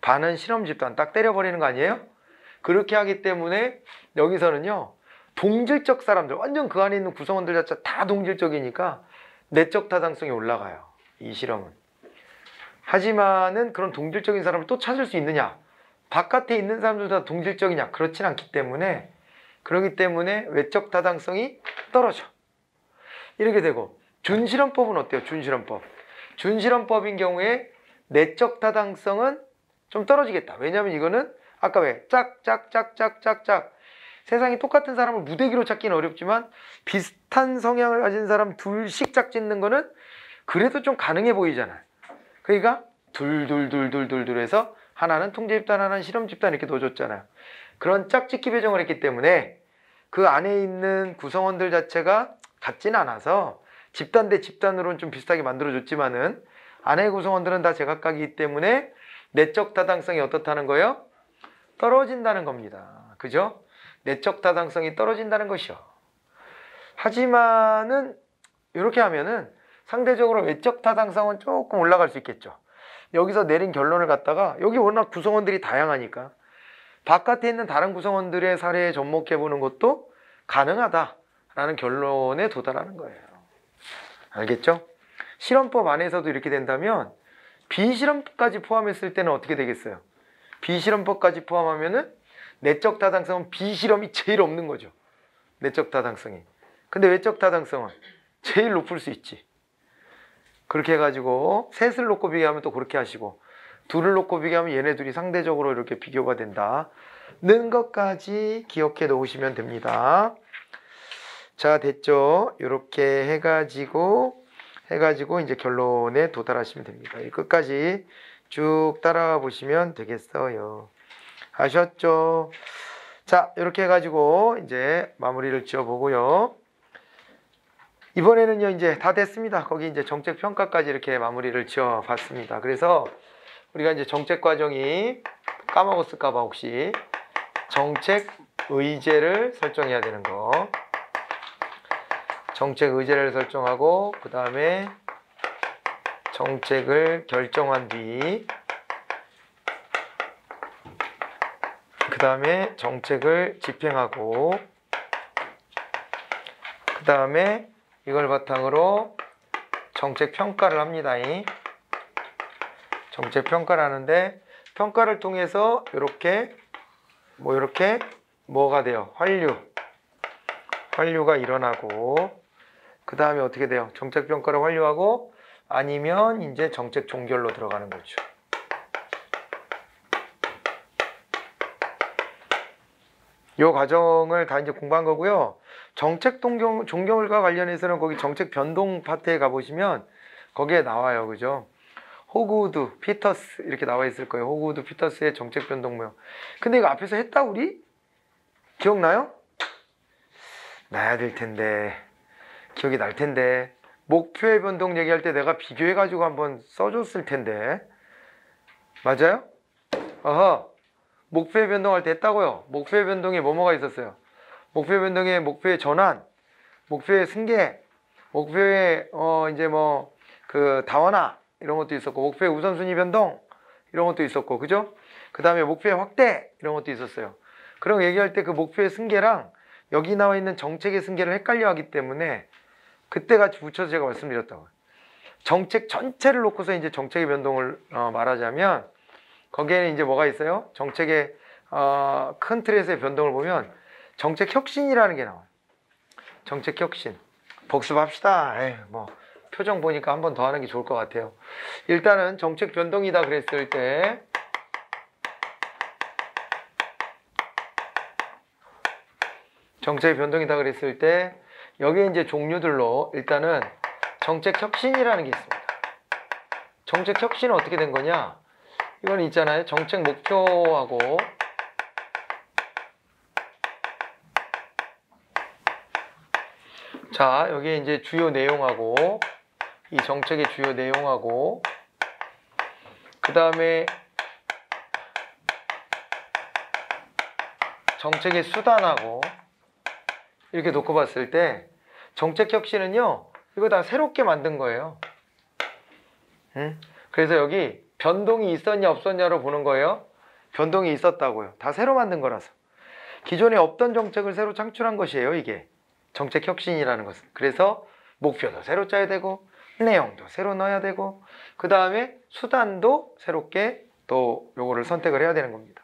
반은 실험 집단 딱 때려버리는 거 아니에요? 그렇게 하기 때문에 여기서는요 동질적 사람들, 완전 그 안에 있는 구성원들 자체 다 동질적이니까 내적 타당성이 올라가요. 이 실험은. 하지만은 그런 동질적인 사람을 또 찾을 수 있느냐? 바깥에 있는 사람들 다 동질적이냐? 그렇진 않기 때문에 그렇기 때문에 외적 타당성이 떨어져. 이렇게 되고 준실험법은 어때요? 준실험법. 준실험법인 경우에 내적 타당성은 좀 떨어지겠다. 왜냐하면 이거는 아까 왜 짝짝짝짝짝짝 세상에 똑같은 사람을 무대기로 찾기는 어렵지만 비슷한 성향을 가진 사람 둘씩 짝짓는 거는 그래도 좀 가능해 보이잖아요. 그러니까 둘둘둘둘둘둘 해서 하나는 통제 집단, 하나는 실험 집단 이렇게 넣어줬잖아요. 그런 짝짓기 배정을 했기 때문에 그 안에 있는 구성원들 자체가 같진 않아서 집단 대 집단으로는 좀 비슷하게 만들어줬지만은 안에 구성원들은 다 제각각이기 때문에 내적 타당성이 어떻다는 거예요? 떨어진다는 겁니다. 그죠? 내적 타당성이 떨어진다는 것이요. 하지만은 이렇게 하면은 상대적으로 외적 타당성은 조금 올라갈 수 있겠죠. 여기서 내린 결론을 갖다가 여기 워낙 구성원들이 다양하니까 바깥에 있는 다른 구성원들의 사례에 접목해 보는 것도 가능하다라는 결론에 도달하는 거예요. 알겠죠? 실험법 안에서도 이렇게 된다면 비실험까지 포함했을 때는 어떻게 되겠어요? 비실험법까지 포함하면은 내적 타당성은 비실험이 제일 없는 거죠. 내적 타당성이. 근데 외적 타당성은 제일 높을 수 있지. 그렇게 해가지고 셋을 놓고 비교하면 또 그렇게 하시고 둘을 놓고 비교하면 얘네 둘이 상대적으로 이렇게 비교가 된다는 것까지 기억해 놓으시면 됩니다. 자, 됐죠? 이렇게 해가지고, 해가지고 이제 결론에 도달하시면 됩니다. 이 끝까지 쭉 따라와 보시면 되겠어요. 아셨죠? 자, 이렇게 해가지고 이제 마무리를 지어보고요. 이번에는요, 이제 다 됐습니다. 거기 이제 정책 평가까지 이렇게 마무리를 지어 봤습니다. 그래서 우리가 이제 정책 과정이 까먹었을까 봐 혹시 정책 의제를 설정해야 되는 거. 정책 의제를 설정하고, 그 다음에 정책을 결정한 뒤, 그 다음에 정책을 집행하고, 그 다음에 이걸 바탕으로 정책 평가를 합니다. 정책 평가를 하는데 평가를 통해서 이렇게 뭐 이렇게 뭐가 돼요? 환류. 환류가 일어나고 그 다음에 어떻게 돼요? 정책 평가를 완료하고 아니면 이제 정책 종결로 들어가는 거죠. 요 과정을 다 이제 공부한 거고요. 정책 동경, 종결과 관련해서는 거기 정책 변동 파트에 가보시면 거기에 나와요. 그죠? 호그우드, 피터스 이렇게 나와 있을 거예요. 호그우드, 피터스의 정책 변동 모형. 근데 이거 앞에서 했다 우리? 기억나요? 나야 될 텐데 기억이 날 텐데 목표의 변동 얘기할 때 내가 비교해 가지고 한번 써줬을 텐데 맞아요? 어허 목표의 변동할 때 했다고요. 목표의 변동에 뭐뭐가 있었어요? 목표 변동의 목표의 전환, 목표의 승계, 목표의 어 이제 뭐 그 다원화 이런 것도 있었고 목표의 우선순위 변동 이런 것도 있었고 그죠? 그 다음에 목표의 확대 이런 것도 있었어요. 그럼 얘기할 때 그 목표의 승계랑 여기 나와 있는 정책의 승계를 헷갈려 하기 때문에 그때 같이 붙여서 제가 말씀드렸다고요. 정책 전체를 놓고서 이제 정책의 변동을 어, 말하자면 거기에는 이제 뭐가 있어요? 정책의 어, 큰 틀에서의 변동을 보면 정책 혁신이라는 게 나와요. 정책 혁신. 복습합시다. 에이, 뭐 표정 보니까 한 번 더 하는 게 좋을 것 같아요. 일단은 정책 변동이다 그랬을 때 정책 변동이다 그랬을 때 여기에 이제 종류들로 일단은 정책 혁신이라는 게 있습니다. 정책 혁신은 어떻게 된 거냐? 이건 있잖아요. 정책 목표하고 자, 여기 이제 주요 내용하고 이 정책의 주요 내용하고 그 다음에 정책의 수단하고 이렇게 놓고 봤을 때 정책 혁신은요 이거 다 새롭게 만든 거예요. 응? 그래서 여기 변동이 있었냐 없었냐로 보는 거예요. 변동이 있었다고요. 다 새로 만든 거라서. 기존에 없던 정책을 새로 창출한 것이에요, 이게. 정책 혁신이라는 것은. 그래서 목표도 새로 짜야 되고, 내용도 새로 넣어야 되고, 그 다음에 수단도 새롭게 또 요거를 선택을 해야 되는 겁니다.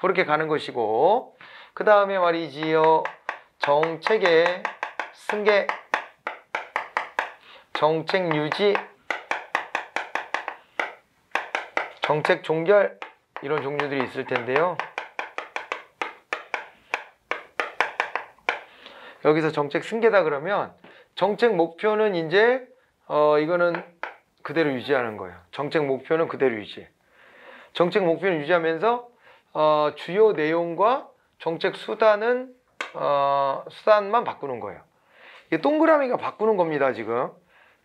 그렇게 가는 것이고, 그 다음에 말이지요, 정책의 승계, 정책 유지, 정책 종결 이런 종류들이 있을 텐데요. 여기서 정책 승계다 그러면 정책 목표는 이제 어 이거는 그대로 유지하는 거예요. 정책 목표는 그대로 유지. 정책 목표는 유지하면서 어 주요 내용과 정책 수단은 어 수단만 바꾸는 거예요. 동그라미가 바꾸는 겁니다, 지금.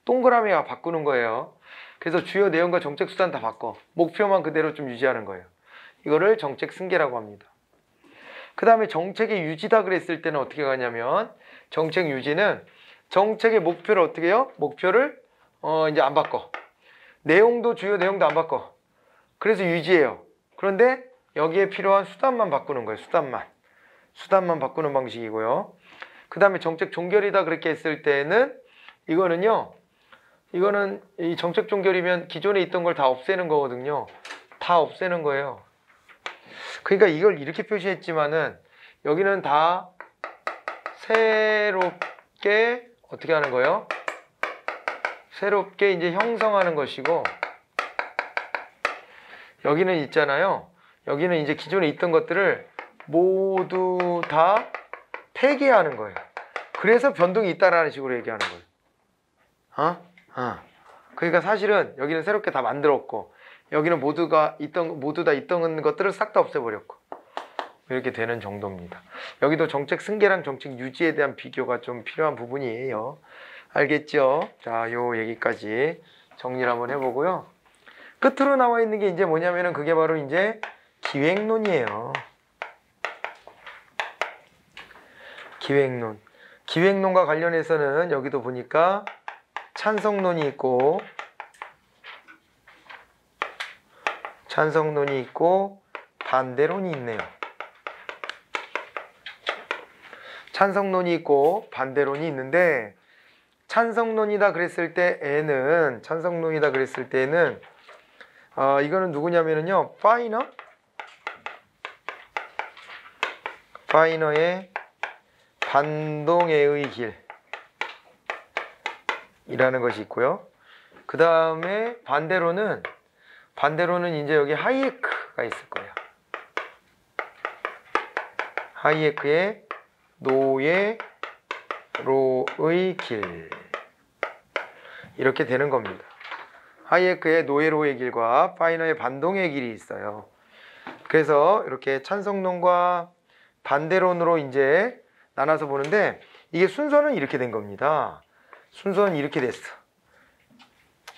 동그라미가 바꾸는 거예요. 그래서 주요 내용과 정책 수단 다 바꿔. 목표만 그대로 좀 유지하는 거예요. 이거를 정책 승계라고 합니다. 그 다음에 정책의 유지다 그랬을 때는 어떻게 가냐면 정책 유지는 정책의 목표를 어떻게 해요? 목표를 어 이제 안 바꿔. 내용도 주요 내용도 안 바꿔. 그래서 유지해요. 그런데 여기에 필요한 수단만 바꾸는 거예요. 수단만. 수단만 바꾸는 방식이고요. 그 다음에 정책 종결이다 그렇게 했을 때는 이거는요. 이거는 이 정책 종결이면 기존에 있던 걸 다 없애는 거거든요. 다 없애는 거예요. 그러니까 이걸 이렇게 표시했지만은 여기는 다 새롭게 어떻게 하는 거예요? 새롭게 이제 형성하는 것이고 여기는 있잖아요. 여기는 이제 기존에 있던 것들을 모두 다 폐기하는 거예요. 그래서 변동이 있다라는 식으로 얘기하는 거예요. 어? 어. 그러니까 사실은 여기는 새롭게 다 만들었고 여기는 모두가 있던 모두 다 있던 것들을 싹 다 없애버렸고 이렇게 되는 정도입니다. 여기도 정책 승계랑 정책 유지에 대한 비교가 좀 필요한 부분이에요. 알겠죠? 자, 요 얘기까지 정리를 한번 해보고요. 끝으로 나와 있는 게 이제 뭐냐면은 그게 바로 이제 기획론이에요. 기획론. 기획론과 관련해서는 여기도 보니까 찬성론이 있고 찬성론이 있고 반대론이 있네요. 찬성론이 있고 반대론이 있는데 찬성론이다 그랬을 때 N은 찬성론이다 그랬을 때는 어, 이거는 누구냐면요 파이너 파이너의 반동의 길 이라는 것이 있고요. 그 다음에 반대로는 반대로는 이제 여기 하이에크가 있을 거예요. 하이에크의 노예로의 길 이렇게 되는 겁니다. 하이에크의 노예로의 길과 파이너의 반동의 길이 있어요. 그래서 이렇게 찬성론과 반대론으로 이제 나눠서 보는데 이게 순서는 이렇게 된 겁니다. 순서는 이렇게 됐어.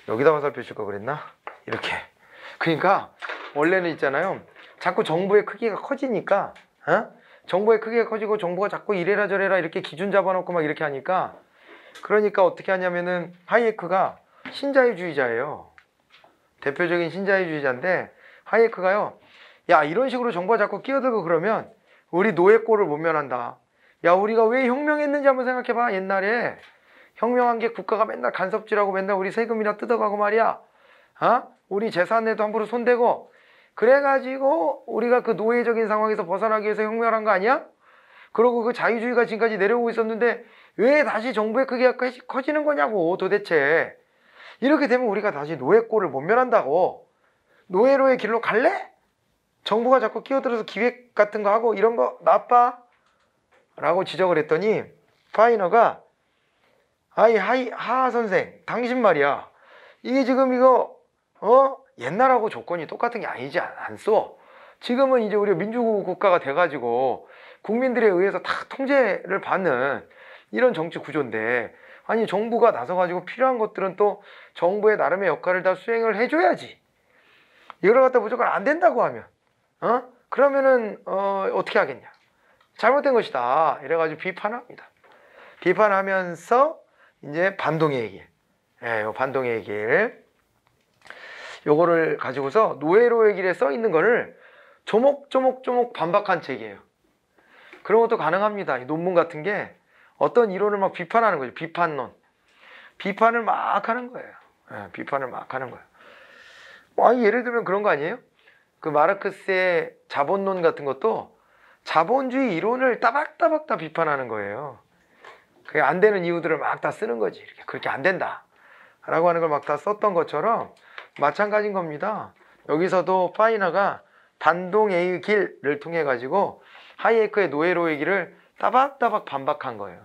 여기다 화살표 칠걸 그랬나? 이렇게. 그러니까 원래는 있잖아요. 자꾸 정부의 크기가 커지니까 어? 정부의 크기가 커지고 정부가 자꾸 이래라 저래라 이렇게 기준 잡아놓고 막 이렇게 하니까 그러니까 어떻게 하냐면은 하이에크가 신자유주의자예요. 대표적인 신자유주의자인데 하이에크가요. 야 이런 식으로 정부가 자꾸 끼어들고 그러면 우리 노예꼴을 못 면한다. 야 우리가 왜 혁명했는지 한번 생각해봐 옛날에 혁명한 게 국가가 맨날 간섭질하고 맨날 우리 세금이나 뜯어가고 말이야. 어? 우리 재산에도 함부로 손대고 그래가지고 우리가 그 노예적인 상황에서 벗어나기 위해서 혁명을 한 거 아니야? 그러고 그 자유주의가 지금까지 내려오고 있었는데 왜 다시 정부의 크기가 커지는 거냐고 도대체 이렇게 되면 우리가 다시 노예꼴을 못 면한다고 노예로의 길로 갈래? 정부가 자꾸 끼어들어서 기획 같은 거 하고 이런 거 나빠? 라고 지적을 했더니 파이너가 아이 하이 하 선생. 당신 말이야. 이게 지금 이거 어? 옛날하고 조건이 똑같은 게 아니지 않소. 지금은 이제 우리 민주국가가 돼가지고 국민들에 의해서 다 통제를 받는 이런 정치 구조인데 아니 정부가 나서가지고 필요한 것들은 또 정부의 나름의 역할을 다 수행을 해줘야지. 이걸 갖다 무조건 안 된다고 하면 어? 그러면은 어 어떻게 하겠냐? 잘못된 것이다. 이래가지고 비판합니다. 비판하면서 이제 반동의 길. 예, 요 반동의 길. 요거를 가지고서 노예로의 길에 써 있는 거를 조목조목조목 반박한 책이에요. 그런 것도 가능합니다. 이 논문 같은 게 어떤 이론을 막 비판하는 거죠. 비판론. 비판을 막 하는 거예요. 예, 비판을 막 하는 거예요. 뭐, 예를 들면 그런 거 아니에요? 그 마르크스의 자본론 같은 것도 자본주의 이론을 따박따박 다 비판하는 거예요. 그게 안 되는 이유들을 막 다 쓰는 거지. 이렇게 그렇게 안 된다. 라고 하는 걸 막 다 썼던 것처럼 마찬가지인 겁니다. 여기서도 파이너가 반동의 길을 통해 가지고 하이에크의 노예로의 길을 따박따박 반박한 거예요.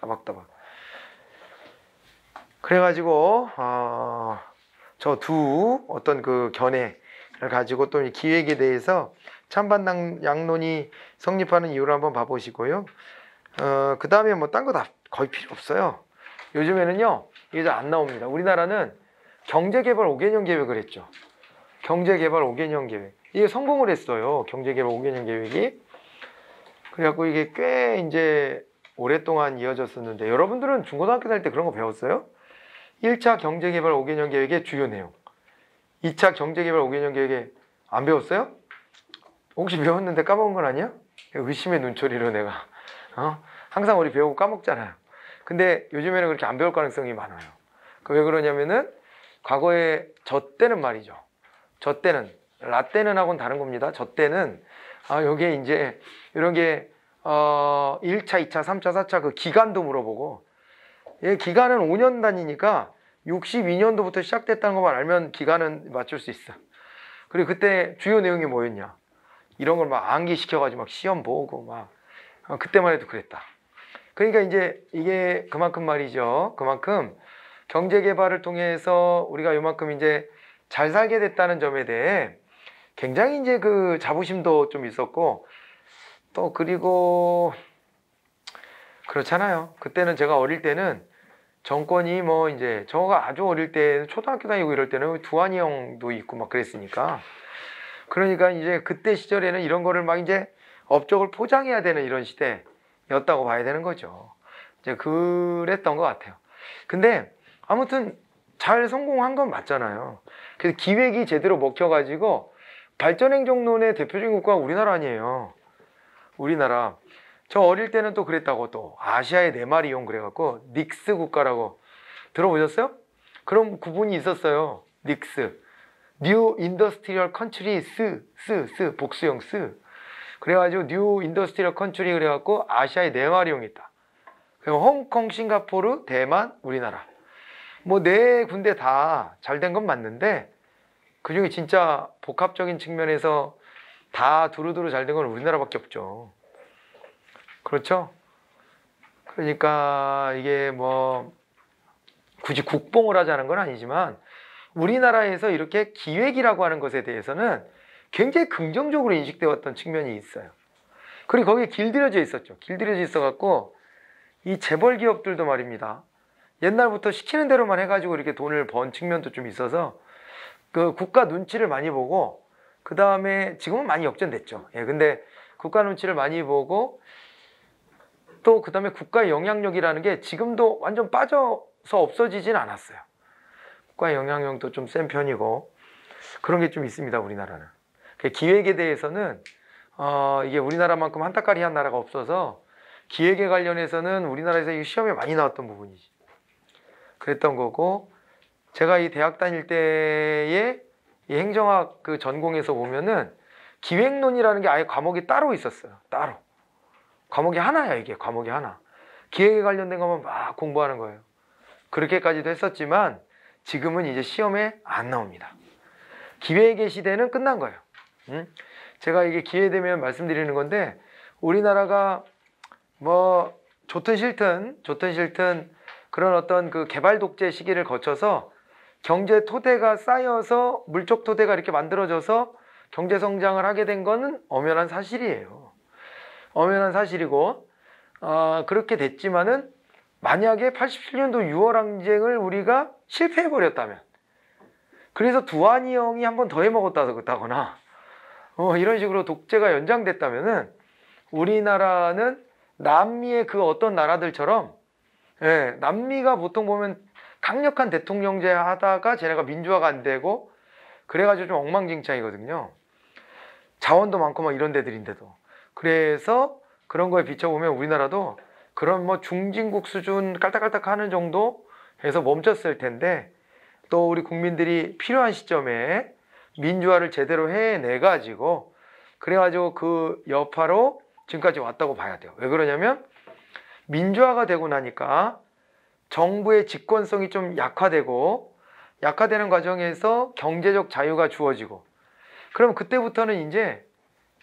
따박따박. 그래가지고 어, 저 두 어떤 그 견해를 가지고 또 기획에 대해서 찬반 양론이 성립하는 이유를 한번 봐보시고요. 어, 그 다음에 뭐 딴 거 다 거의 필요 없어요. 요즘에는요, 이게 잘 안 나옵니다. 우리나라는 경제개발 5개년 계획을 했죠. 경제개발 5개년 계획. 이게 성공을 했어요. 경제개발 5개년 계획이. 그래갖고 이게 꽤 이제 오랫동안 이어졌었는데, 여러분들은 중고등학교 다닐 때 그런 거 배웠어요? 1차 경제개발 5개년 계획의 주요 내용. 2차 경제개발 5개년 계획에 안 배웠어요? 혹시 배웠는데 까먹은 건 아니야? 의심의 눈초리로 내가 어? 항상 우리 배우고 까먹잖아요. 근데 요즘에는 그렇게 안 배울 가능성이 많아요. 그 왜 그러냐면은 과거에 저 때는 말이죠. 저 때는 라떼는 하고는 다른 겁니다. 저 때는 아 요게 이제 이런 게 어, 1차, 2차, 3차, 4차 그 기간도 물어보고 예, 기간은 5년 단위니까 62년도부터 시작됐다는 것만 알면 기간은 맞출 수 있어. 그리고 그때 주요 내용이 뭐였냐? 이런 걸 막 암기시켜가지고 막 시험 보고 막 어, 그때만 해도 그랬다. 그러니까 이제 이게 그만큼 말이죠. 그만큼 경제 개발을 통해서 우리가 요만큼 이제 잘 살게 됐다는 점에 대해 굉장히 이제 그 자부심도 좀 있었고 또 그리고 그렇잖아요. 그때는 제가 어릴 때는 정권이 뭐 이제 저가 아주 어릴 때 초등학교 다니고 이럴 때는 두한이 형도 있고 막 그랬으니까 그러니까 이제 그때 시절에는 이런 거를 막 이제 업적을 포장해야 되는 이런 시대였다고 봐야 되는 거죠. 이제 그랬던 것 같아요. 근데 아무튼 잘 성공한 건 맞잖아요. 그래서 기획이 제대로 먹혀가지고 발전행정론의 대표적인 국가가 우리나라 아니에요. 우리나라. 저 어릴 때는 또 그랬다고 또 아시아의 네 마리 용 그래갖고 NICs 국가라고 들어보셨어요? 그런 구분이 있었어요. NICs. New Industrial Country s, s, s, 복수형 s. 그래가지고 New Industrial Country 그래갖고 아시아의 네 마리 용이 있다. 그럼 홍콩, 싱가포르, 대만, 우리나라. 뭐 네 군데 다 잘 된 건 맞는데 그 중에 진짜 복합적인 측면에서 다 두루두루 잘 된 건 우리나라밖에 없죠. 그렇죠? 그러니까 이게 뭐 굳이 국뽕을 하자는 건 아니지만 우리나라에서 이렇게 기획이라고 하는 것에 대해서는 굉장히 긍정적으로 인식되어 왔던 측면이 있어요. 그리고 거기에 길들여져 있었죠. 길들여져 있어 갖고 이 재벌 기업들도 말입니다. 옛날부터 시키는 대로만 해가지고 이렇게 돈을 번 측면도 좀 있어서 그 국가 눈치를 많이 보고 그 다음에 지금은 많이 역전됐죠. 예, 근데 국가 눈치를 많이 보고 또 그 다음에 국가의 영향력이라는 게 지금도 완전 빠져서 없어지진 않았어요. 국가의 영향력도 좀 센 편이고 그런 게 좀 있습니다. 우리나라는. 그 기획에 대해서는 어, 이게 우리나라만큼 한타까리 한 나라가 없어서 기획에 관련해서는 우리나라에서 이 시험에 많이 나왔던 부분이지. 그랬던 거고 제가 이 대학 다닐 때에 이 행정학 그 전공에서 보면은 기획론이라는 게 아예 과목이 따로 있었어요. 따로. 과목이 하나야 이게 과목이 하나. 기획에 관련된 것만 막 공부하는 거예요. 그렇게까지도 했었지만 지금은 이제 시험에 안 나옵니다. 기획의 시대는 끝난 거예요. 응? 제가 이게 기회 되면 말씀드리는 건데 우리나라가 뭐 좋든 싫든 좋든 싫든 그런 어떤 그 개발 독재 시기를 거쳐서 경제 토대가 쌓여서 물적 토대가 이렇게 만들어져서 경제 성장을 하게 된 거는 엄연한 사실이에요. 엄연한 사실이고 어, 그렇게 됐지만은 만약에 87년도 6월 항쟁을 우리가 실패해 버렸다면 그래서 두한이 형이 한 번 더 해먹었다거나 어, 이런 식으로 독재가 연장됐다면은 우리나라는 남미의 그 어떤 나라들처럼 예, 남미가 보통 보면 강력한 대통령제 하다가 쟤네가 민주화가 안 되고 그래가지고 좀 엉망진창이거든요. 자원도 많고 막 이런 데들인데도. 그래서 그런 거에 비춰보면 우리나라도 그런 뭐 중진국 수준 깔딱깔딱 하는 정도 해서 멈췄을 텐데 또 우리 국민들이 필요한 시점에 민주화를 제대로 해내 가지고 그래가지고 그 여파로 지금까지 왔다고 봐야 돼요. 왜 그러냐면 민주화가 되고 나니까 정부의 집권성이 좀 약화되고 약화되는 과정에서 경제적 자유가 주어지고 그럼 그때부터는 이제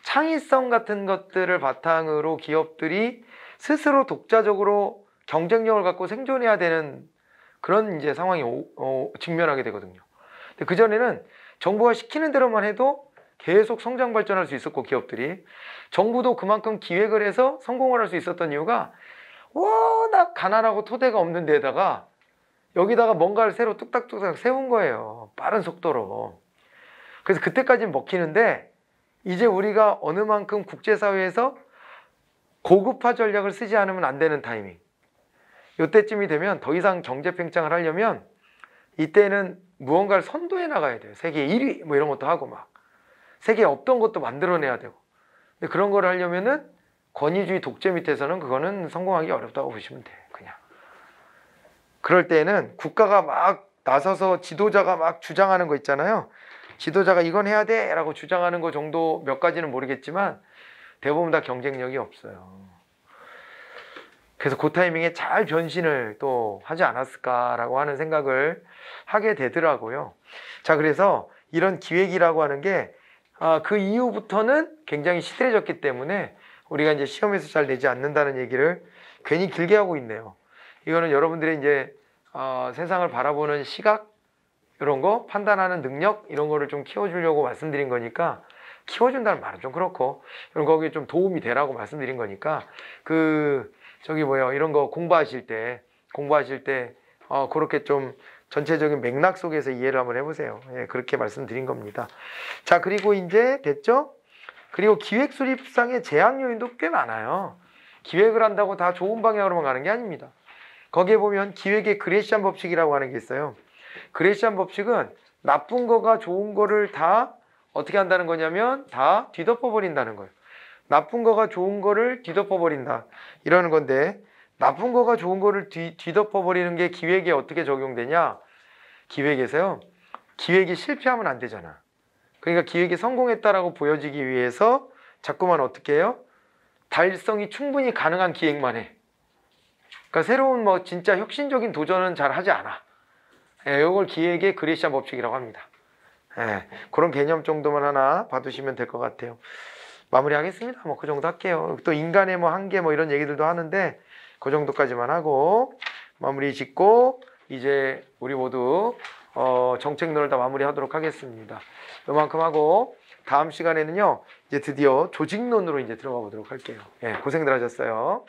창의성 같은 것들을 바탕으로 기업들이 스스로 독자적으로 경쟁력을 갖고 생존해야 되는 그런 이제 상황이 오, 어, 직면하게 되거든요. 근데 그전에는 정부가 시키는 대로만 해도 계속 성장 발전할 수 있었고 기업들이 정부도 그만큼 기획을 해서 성공을 할 수 있었던 이유가 워낙 가난하고 토대가 없는 데다가 여기다가 뭔가를 새로 뚝딱뚝딱 세운 거예요. 빠른 속도로. 그래서 그때까지는 먹히는데 이제 우리가 어느 만큼 국제사회에서 고급화 전략을 쓰지 않으면 안 되는 타이밍. 이때쯤이 되면 더 이상 경제 팽창을 하려면 이때는 무언가를 선도해 나가야 돼요. 세계 1위 뭐 이런 것도 하고 막 세계에 없던 것도 만들어내야 되고. 근데 그런 걸 하려면은 권위주의 독재 밑에서는 그거는 성공하기 어렵다고 보시면 돼. 그냥. 그럴 때는 국가가 막 나서서 지도자가 막 주장하는 거 있잖아요. 지도자가 이건 해야 돼 라고 주장하는 거 정도 몇 가지는 모르겠지만 대부분 다 경쟁력이 없어요. 그래서 그 타이밍에 잘 변신을 또 하지 않았을까라고 하는 생각을 하게 되더라고요. 자, 그래서 이런 기획이라고 하는 게, 아, 그 이후부터는 굉장히 시들해졌기 때문에 우리가 이제 시험에서 잘 내지 않는다는 얘기를 괜히 길게 하고 있네요. 이거는 여러분들의 이제 어, 세상을 바라보는 시각 이런 거 판단하는 능력 이런 거를 좀 키워주려고 말씀드린 거니까 키워준다는 말은 좀 그렇고 이런 거기에 좀 도움이 되라고 말씀드린 거니까 그 저기 뭐요 이런 거 공부하실 때 공부하실 때 어, 그렇게 좀 전체적인 맥락 속에서 이해를 한번 해보세요. 예, 그렇게 말씀드린 겁니다. 자 그리고 이제 됐죠? 그리고 기획 수립상의 제약 요인도 꽤 많아요. 기획을 한다고 다 좋은 방향으로만 가는 게 아닙니다. 거기에 보면 기획의 그레시안 법칙이라고 하는 게 있어요. 그레시안 법칙은 나쁜 거가 좋은 거를 다 어떻게 한다는 거냐면 다 뒤덮어 버린다는 거예요. 나쁜 거가 좋은 거를 뒤덮어 버린다. 이러는 건데 나쁜 거가 좋은 거를 뒤, 뒤덮어 버리는 게 기획에 어떻게 적용되냐? 기획에서요. 기획이 실패하면 안 되잖아. 그러니까 기획이 성공했다라고 보여지기 위해서 자꾸만 어떻게 해요? 달성이 충분히 가능한 기획만 해. 그러니까 새로운 뭐 진짜 혁신적인 도전은 잘 하지 않아. 예, 이걸 기획의 그레시안 법칙이라고 합니다. 예, 그런 개념 정도만 하나 봐두시면 될 것 같아요. 마무리하겠습니다. 뭐 그 정도 할게요. 또 인간의 뭐 한계 뭐 이런 얘기들도 하는데 그 정도까지만 하고 마무리 짓고 이제 우리 모두 어, 정책론을 다 마무리하도록 하겠습니다. 이만큼 하고 다음 시간에는요 이제 드디어 조직론으로 이제 들어가 보도록 할게요. 예, 고생들 하셨어요.